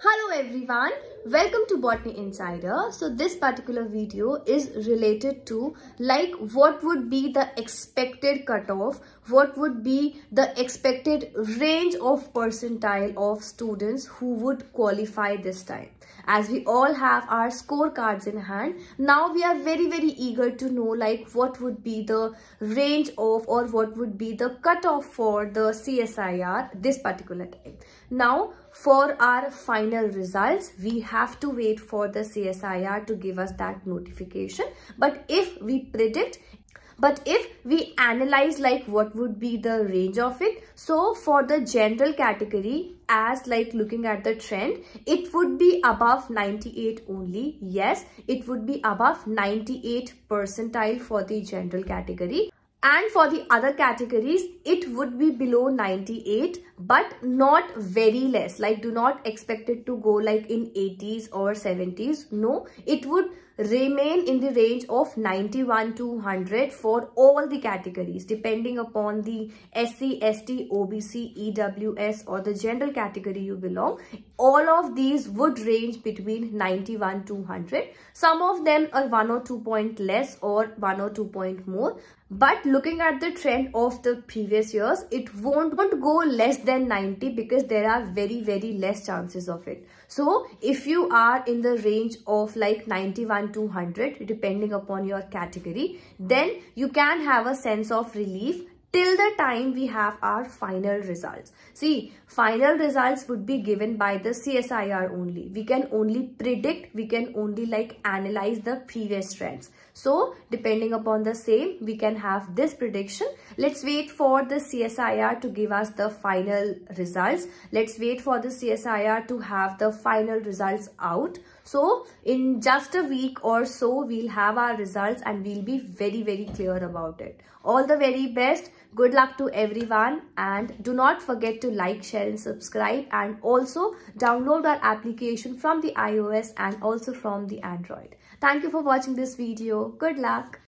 Hello everyone, welcome to Botany Insider. So this particular video is related to like what would be the expected cutoff, what would be the expected range of percentile of students who would qualify this time. As we all have our scorecards in hand, now we are very very eager to know like what would be the range of or what would be the cutoff for the CSIR this particular time. Now for our final results. We have to wait for the CSIR to give us that notification. But if we predict but if we analyze like what would be the range of it so for the general category as like looking at the trend it would be above 98 only. Yes it would be above 98 percentile for the general category. And for the other categories it would be below 98 but not very less like do not expect it to go like in 80s or 70s no it would remain in the range of 91 to 100 for all the categories depending upon the SC, ST, OBC, EWS or the general category you belong. All of these would range between 91 to 100. Some of them are 1 or 2 point less or 1 or 2 point more. But looking at the trend of the previous years, it won't, won't go less than 90 because there are very, very less chances of it. So if you are in the range of like 91 to 100 depending upon your category, then you can have a sense of relief till the time we have our final results. See, final results would be given by the CSIR only. We can only predict, we can only like analyze the previous trends. So, depending upon the same, we can have this prediction. Let's wait for the CSIR to give us the final results. Let's wait for the CSIR to have the final results out. So, in just a week or so, we'll have our results and we'll be very, very clear about it. All the very best. Good luck to everyone and do not forget to like, share and subscribe and also download our application from the iOS and also from the Android. Thank you for watching this video. Good luck.